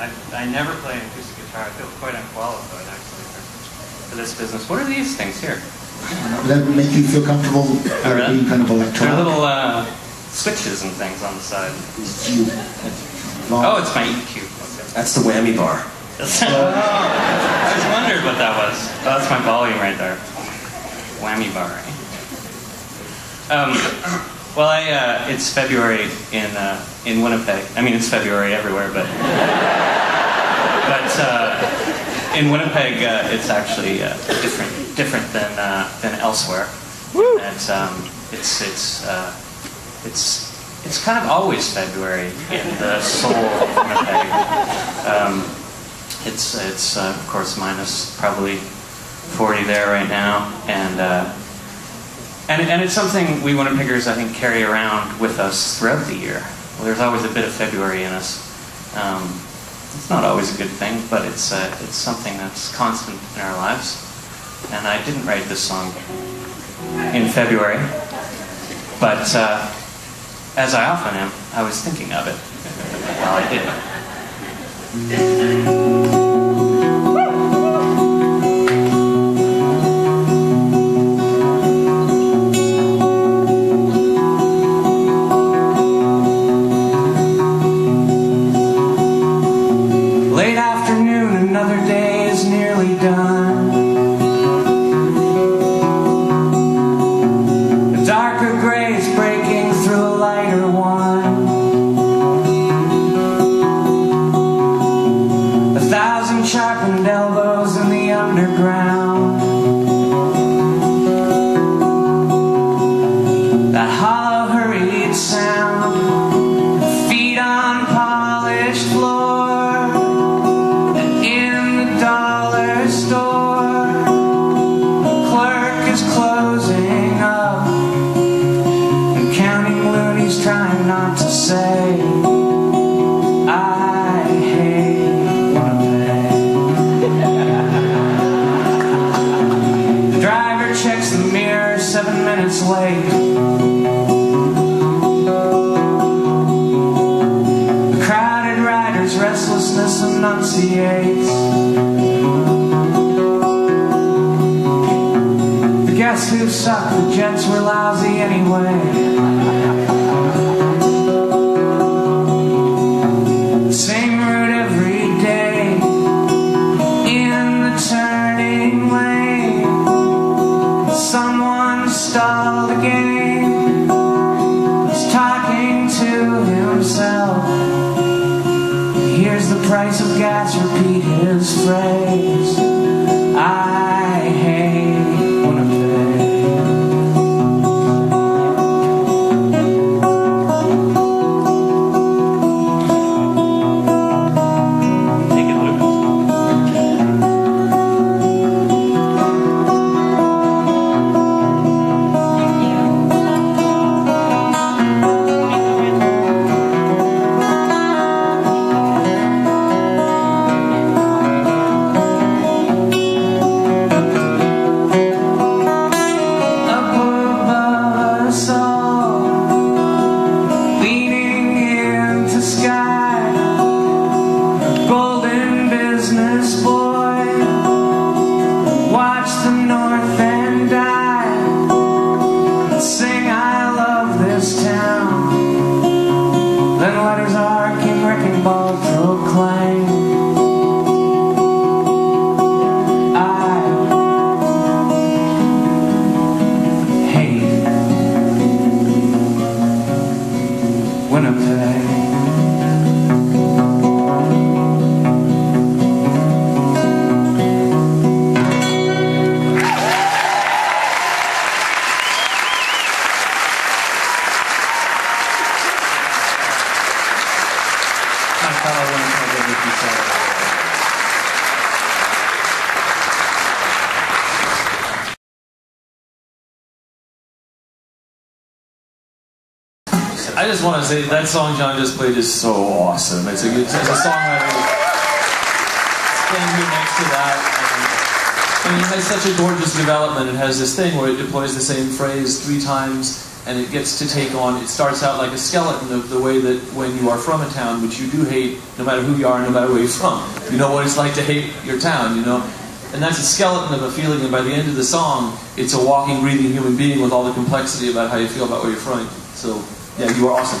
I, I never play an acoustic guitar. I feel quite unqualified actually for, for this business. What are these things here? Would that make you feel comfortable Oh, really? being kind of They're little uh, switches and things on the side. You- Oh, it's my EQ. Okay. That's the whammy bar. oh, I was wondering what that was. Oh, that's my volume right there. Whammy bar. eh? Um, well, I, uh, it's February in uh, in Winnipeg. I mean, it's February everywhere, but but uh, in Winnipeg, uh, it's actually uh, different different than uh, than elsewhere. And um, it's it's uh, it's it's kind of always February in the soul of Winnipeg. Um, it's it's uh, of course minus probably 40 there right now, and uh, and and it's something we Winnipeggers I think carry around with us throughout the year. Well, there's always a bit of February in us. Um, it's not always a good thing, but it's uh, it's something that's constant in our lives. And I didn't write this song in February, but uh, as I often am, I was thinking of it while I did. A thousand sharpened elbows in the underground. Minutes late. The crowded rider's restlessness enunciates. The guess who sucked, the jets were lousy anyway. Price of gas, repeat his phrase. Fellow. I just want to say that song John just played is so awesome. It's a, it's a song stand here next to that. And, and it has such a gorgeous development. It has this thing where it deploys the same phrase three times, and it gets to take on. It starts out like a skeleton of the way that when you are from a town, which you do hate, no matter who you are, no matter where you're from. You know what it's like to hate your town. You know, and that's a skeleton of a feeling. And by the end of the song, it's a walking, breathing human being with all the complexity about how you feel about where you're from. So, yeah, you are awesome.